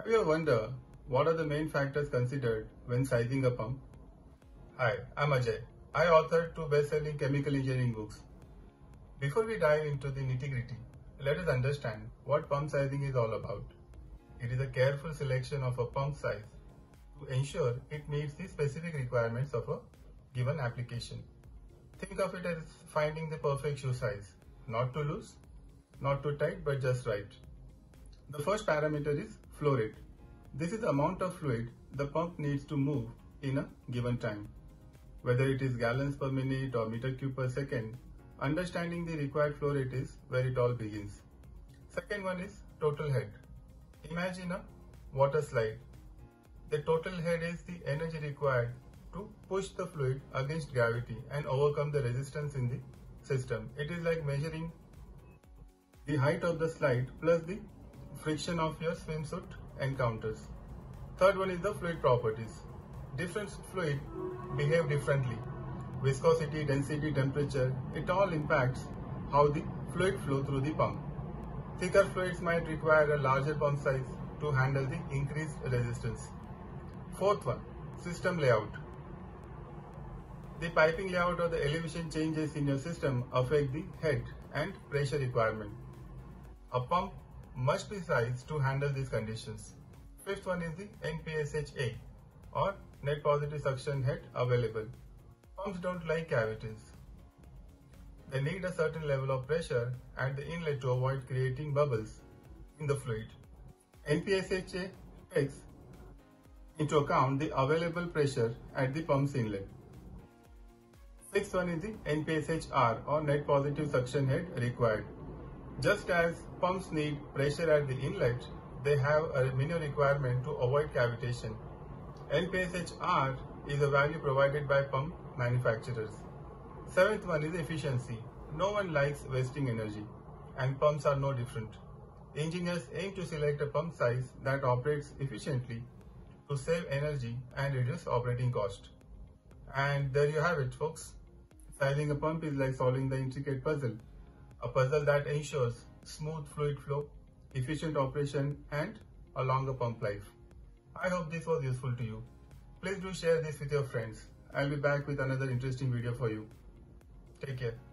Have you ever wondered what are the main factors considered when sizing a pump? Hi, I'm Ajay. I authored two best-selling chemical engineering books. Before we dive into the nitty-gritty, let us understand what pump sizing is all about. It is a careful selection of a pump size to ensure it meets the specific requirements of a given application. Think of it as finding the perfect shoe size, not too loose, not too tight but just right. The first parameter is flow rate. This is the amount of fluid the pump needs to move in a given time. Whether it is gallons per minute or meter cube per second, understanding the required flow rate is where it all begins. Second one is total head. Imagine a water slide. The total head is the energy required to push the fluid against gravity and overcome the resistance in the system. It is like measuring the height of the slide plus the friction of your swimsuit encounters. Third one is the fluid properties. Different fluid behave differently. Viscosity, density, temperature, it all impacts how the fluid flow through the pump. Thicker fluids might require a larger pump size to handle the increased resistance. Fourth one, system layout. The piping layout or the elevation changes in your system affect the head and pressure requirement. A pump must be sized to handle these conditions. Fifth one is the NPSHA or net positive suction head available. Pumps don't like cavities. They need a certain level of pressure at the inlet to avoid creating bubbles in the fluid. NPSHA takes into account the available pressure at the pump's inlet. Sixth one is the NPSHR or net positive suction head required. Just as pumps need pressure at the inlet, they have a minimum requirement to avoid cavitation. NPSHR is a value provided by pump manufacturers. Seventh one is efficiency. No one likes wasting energy and pumps are no different. Engineers aim to select a pump size that operates efficiently to save energy and reduce operating cost. And there you have it folks. Sizing a pump is like solving the intricate puzzle a puzzle that ensures smooth fluid flow, efficient operation and a longer pump life. I hope this was useful to you. Please do share this with your friends. I'll be back with another interesting video for you. Take care.